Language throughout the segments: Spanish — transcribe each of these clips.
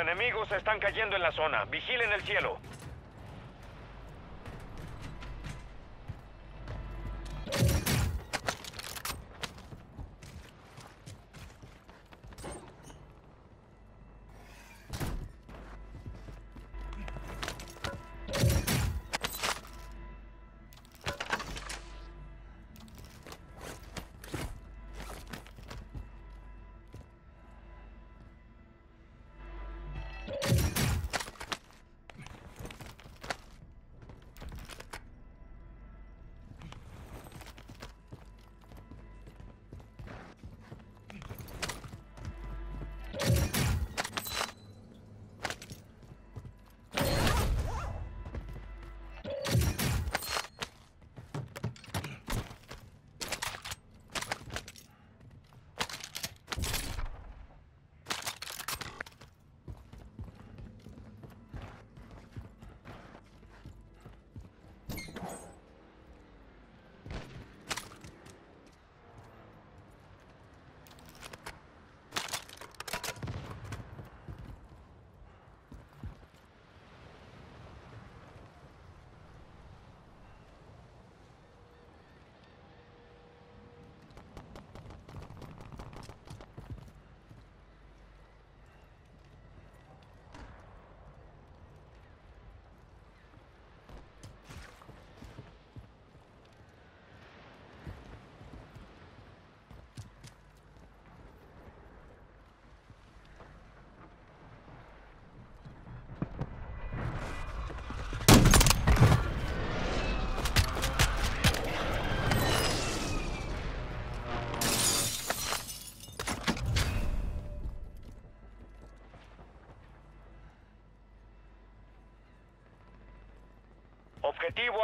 Enemigos están cayendo en la zona. Vigilen el cielo.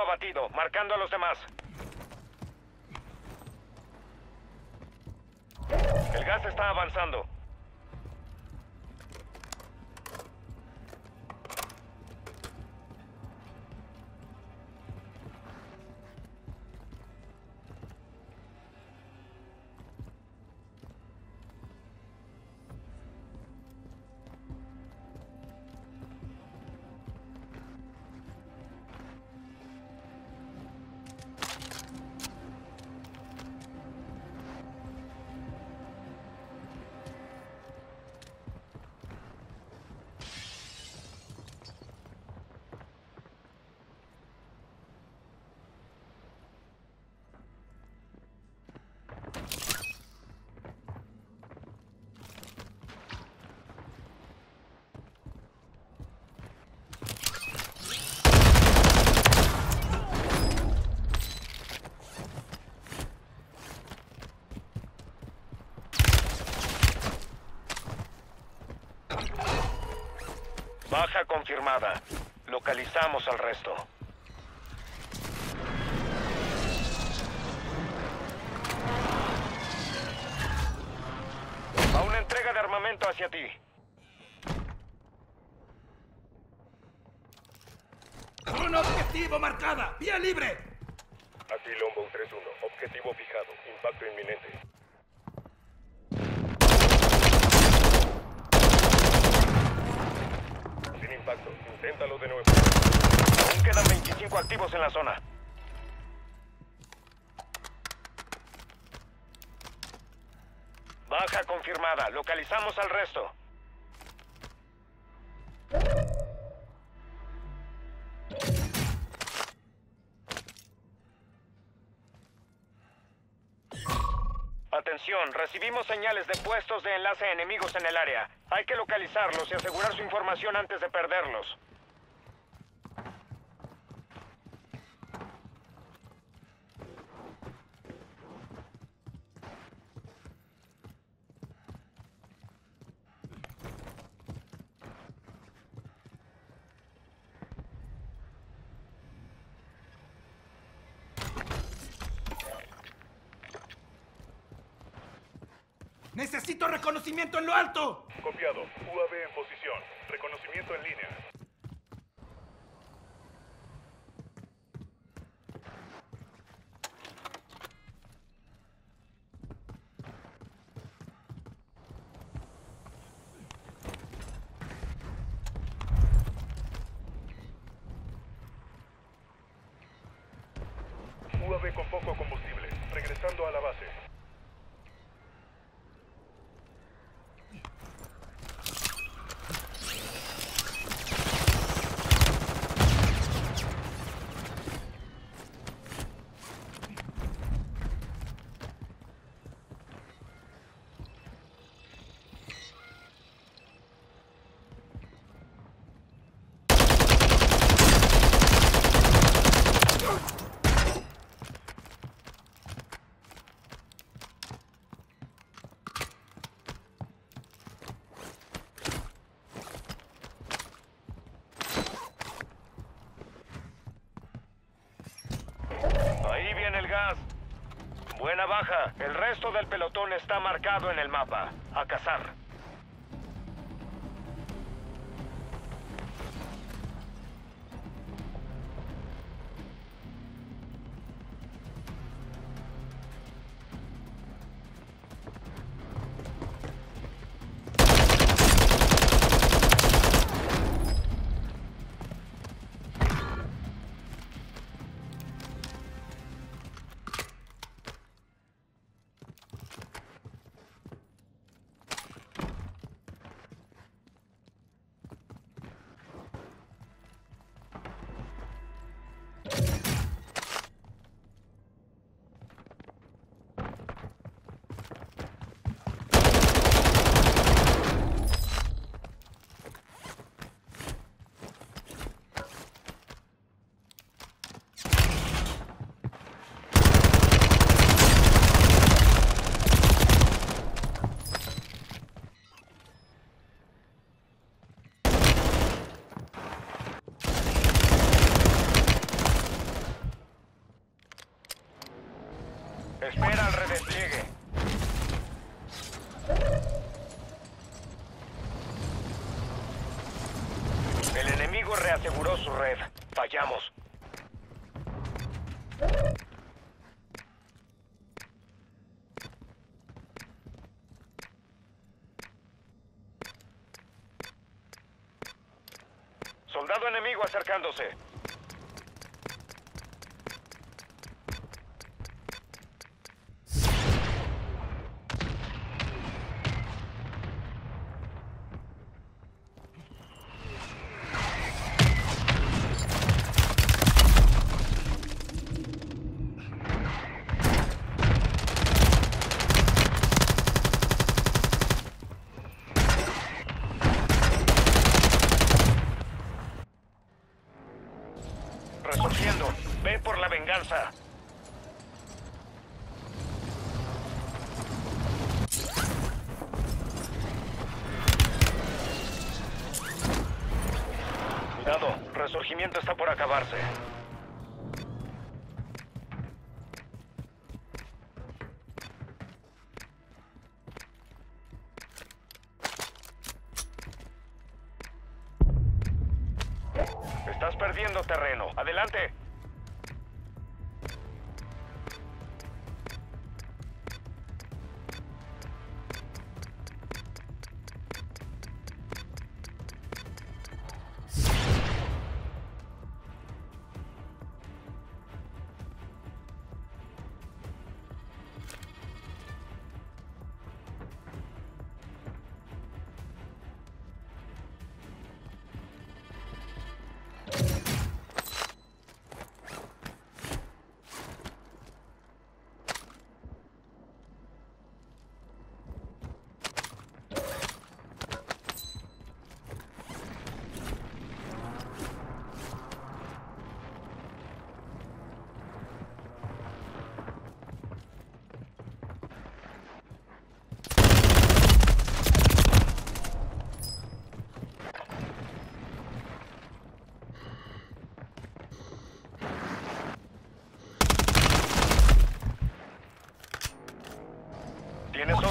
Abatido, marcando a los demás. El gas está avanzando. Confirmada. Localizamos al resto. Va una entrega de armamento hacia ti. ¡Un objetivo marcada! ¡Vía libre! Aquí Lombo 3-1. Objetivo fijado. Impacto inminente. Aún quedan 25 activos en la zona. Baja confirmada. Localizamos al resto. Atención, recibimos señales de puestos de enlace enemigos en el área. Hay que localizarlos y asegurar su información antes de perderlos. ¡Necesito reconocimiento en lo alto! Copiado. UAV en posición. Reconocimiento en línea. UAV con poco combustible, regresando a la base. Buena baja. El resto del pelotón está marcado en el mapa. A cazar. Soldado enemigo acercándose. Resurgiendo. Ve por la venganza. Cuidado, resurgimiento está por acabarse. Terreno. Adelante.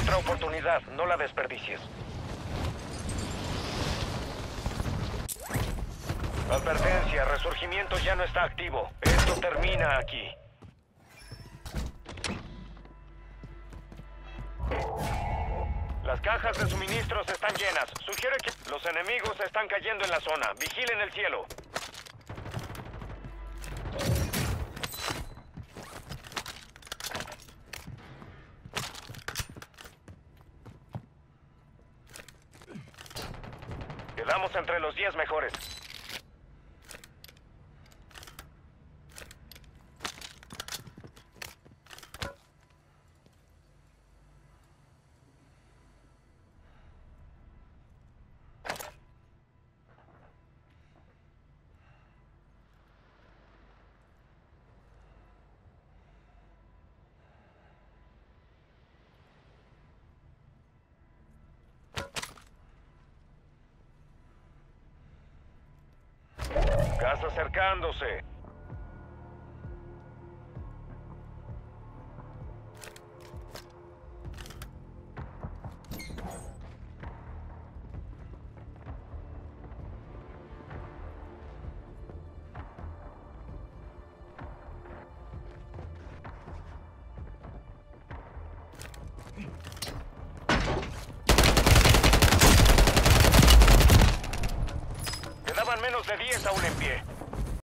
Otra oportunidad, no la desperdicies. Advertencia, resurgimiento ya no está activo. Esto termina aquí. Las cajas de suministros están llenas. Sugiere que los enemigos están cayendo en la zona. Vigilen el cielo. Quedamos entre los 10 mejores. Gas acercándose. Menos de 10 aún en pie.